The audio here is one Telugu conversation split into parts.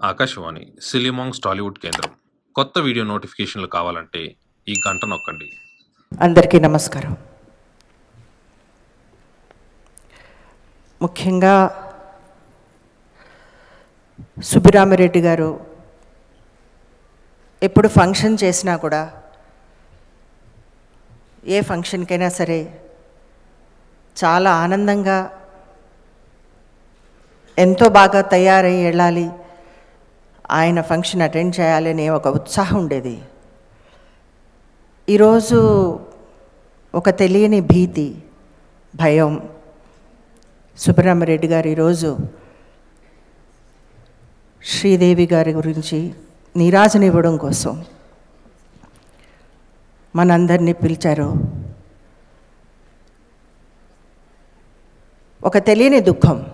ఆకాశవాణి సిలిమాంగ్స్ టాలీవుడ్ కేంద్రం. కొత్త వీడియో నోటిఫికేషన్లు కావాలంటే ఈ గంట నొక్కండి. అందరికీ నమస్కారం. ముఖ్యంగా సుబ్బిరామిరెడ్డి గారు ఎప్పుడు ఫంక్షన్ చేసినా కూడా ఏ ఫంక్షన్కైనా సరే చాలా ఆనందంగా ఎంతో బాగా తయారై వెళ్ళాలి ఆయన ఫంక్షన్ అటెండ్ చేయాలని ఒక ఉత్సాహం ఉండేది. ఈరోజు ఒక తెలియని భీతి భయం. సుబ్రహ్మరెడ్డి గారు ఈరోజు శ్రీదేవి గారి గురించి నీరాజనివ్వడం కోసం మనందరినీ పిలిచారు. ఒక తెలియని దుఃఖం.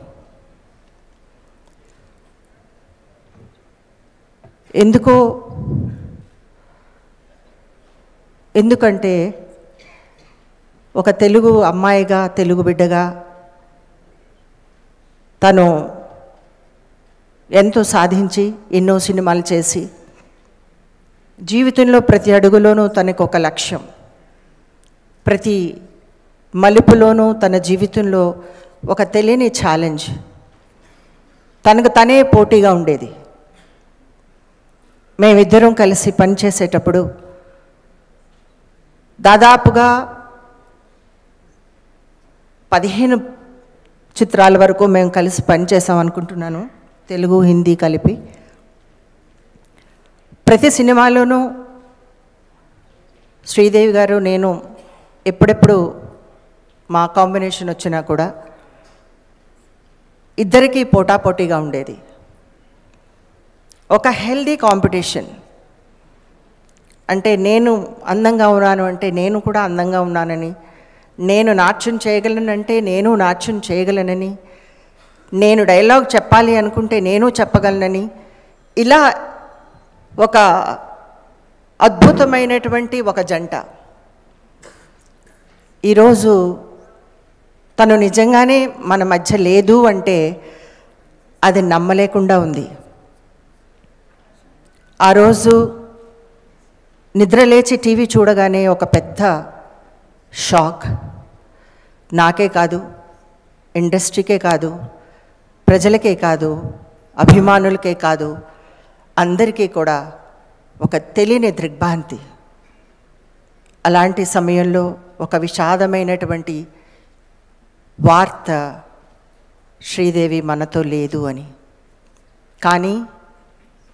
ఎందుకో? ఎందుకంటే ఒక తెలుగు అమ్మాయిగా తెలుగు బిడ్డగా తను ఎంతో సాధించి ఎన్నో సినిమాలు చేసి జీవితంలో ప్రతి అడుగులోనూ తనకు ఒక లక్ష్యం. ప్రతి మలుపులోనూ తన జీవితంలో ఒక తెలియని ఛాలెంజ్. తనకు తనే పోటీగా ఉండేది. మేమిద్దరం కలిసి పనిచేసేటప్పుడు దాదాపుగా పదిహేను చిత్రాల వరకు మేము కలిసి పనిచేసాం అనుకుంటున్నాను తెలుగు హిందీ కలిపి. ప్రతి సినిమాలోనూ శ్రీదేవి గారు నేను ఎప్పుడెప్పుడు మా కాంబినేషన్ వచ్చినా కూడా ఇద్దరికీ పోటాపోటీగా ఉండేది. ఒక హెల్దీ కాంపిటీషన్. అంటే నేను అందంగా ఉన్నాను అంటే నేను కూడా అందంగా ఉన్నానని నేను నాట్యం చేయగలనంటే నేను నాట్యం చేయగలనని నేను డైలాగ్ చెప్పాలి అనుకుంటే నేను చెప్పగలనని ఇలా ఒక అద్భుతమైనటువంటి ఒక జంట. ఈరోజు తను నిజంగానే మన మధ్య లేదు అంటే అది నమ్మలేకుండా ఉంది. ఆ రోజు నిద్రలేచి టీవీ చూడగానే ఒక పెద్ద షాక్. నాకే కాదు ఇండస్ట్రీకే కాదు ప్రజలకే కాదు అభిమానులకే కాదు అందరికీ కూడా ఒక తెలియని దిగ్భ్రాంతి అలాంటి సమయంలో ఒక విషాదమైనటువంటి వార్త శ్రీదేవి మనతో లేదు అని. కానీ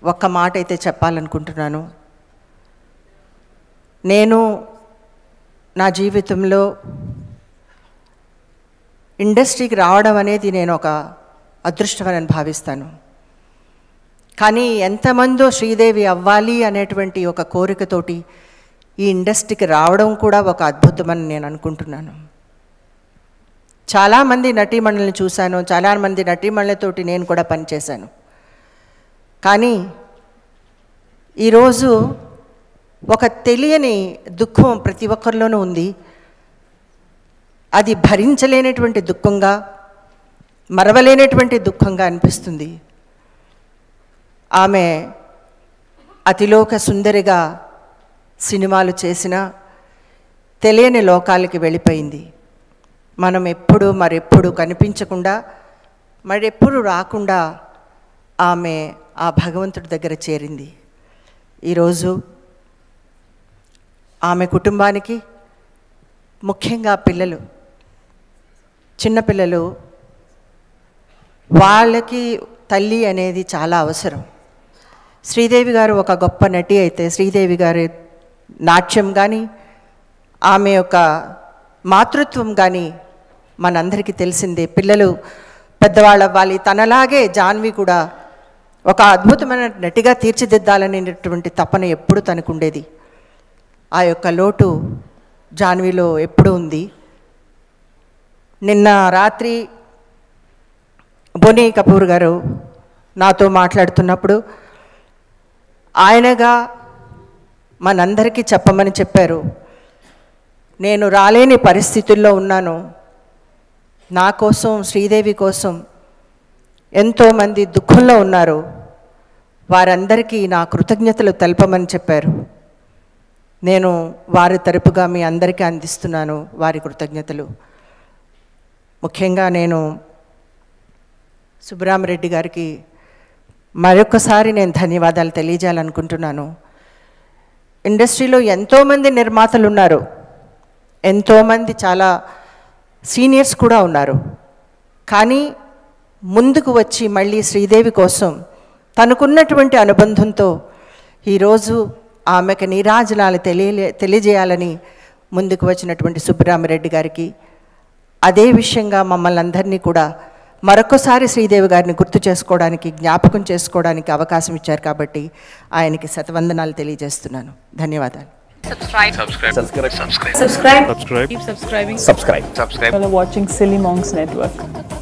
ఒక్క మాట అయితే చెప్పాలనుకుంటున్నాను. నేను నా జీవితంలో ఇండస్ట్రీకి రావడం అనేది నేను ఒక అదృష్టమని భావిస్తాను. కానీ ఎంతమందో శ్రీదేవి అవ్వాలి అనేటువంటి ఒక కోరికతోటి ఈ ఇండస్ట్రీకి రావడం కూడా ఒక అద్భుతమని నేను అనుకుంటున్నాను. చాలామంది నటీమణులను చూశాను చాలామంది నటీమణులతోటి నేను కూడా పనిచేశాను. కానీ ఈరోజు ఒక తెలియని దుఃఖం ప్రతి ఒక్కరిలోనూ ఉంది. అది భరించలేనటువంటి దుఃఖంగా మరవలేనటువంటి దుఃఖంగా అనిపిస్తుంది. ఆమె అతిలోక సుందరిగా సినిమాలు చేసిన తెలియని లోకాలకి వెళ్ళిపోయింది. మనం ఎప్పుడు మరెప్పుడు కనిపించకుండా మరెప్పుడు రాకుండా ఆమె ఆ భగవంతుడి దగ్గర చేరింది. ఈరోజు ఆమె కుటుంబానికి ముఖ్యంగా పిల్లలు చిన్నపిల్లలు వాళ్ళకి తల్లి అనేది చాలా అవసరం. శ్రీదేవి గారు ఒక గొప్ప నటి అయితే శ్రీదేవి గారి నాట్యం కానీ ఆమె యొక్క మాతృత్వం కానీ మనందరికీ తెలిసిందే. పిల్లలు పెద్దవాళ్ళు అవ్వాలి తనలాగే జాన్వి కూడా ఒక అద్భుతమైన నటిగా తీర్చిదిద్దాలనేటువంటి తపన ఎప్పుడు తనకుండేది. ఆ యొక్క లోటు జాన్విలో ఎప్పుడు ఉంది. నిన్న రాత్రి బోనీ కపూర్ గారు నాతో మాట్లాడుతున్నప్పుడు ఆయనగా మనందరికీ చెప్పమని చెప్పారు. నేను రాలేని పరిస్థితుల్లో ఉన్నాను. నా కోసం శ్రీదేవి కోసం ఎంతోమంది దుఃఖంలో ఉన్నారు వారందరికీ నా కృతజ్ఞతలు తెలపమని చెప్పారు. నేను వారి తరపుగా మీ అందరికీ అందిస్తున్నాను వారి కృతజ్ఞతలు. ముఖ్యంగా నేను సుబ్బరామరెడ్డి గారికి మరొకసారి నేను ధన్యవాదాలు తెలియజేయాలనుకుంటున్నాను. ఇండస్ట్రీలో ఎంతోమంది నిర్మాతలు ఉన్నారు. ఎంతోమంది చాలా సీనియర్స్ కూడా ఉన్నారు. కానీ ముందుకు వచ్చి మళ్ళీ శ్రీదేవి కోసం తనకున్నటువంటి అనుబంధంతో ఈరోజు ఆమెకు నీరాజనాలు తెలియలే తెలియజేయాలని ముందుకు వచ్చినటువంటి సుబ్బరామరెడ్డి గారికి అదే విషయంగా మమ్మల్ని అందరినీ కూడా మరొకసారి శ్రీదేవి గారిని గుర్తు చేసుకోవడానికి జ్ఞాపకం చేసుకోవడానికి అవకాశం ఇచ్చారు కాబట్టి ఆయనకి శతవందనాలు తెలియజేస్తున్నాను. ధన్యవాదాలు. Subscribe. Subscribe. Subscribe. Subscribe. Subscribe. Subscribe. Keep subscribing. Subscribe. Subscribe. You're watching Silly Monks Network.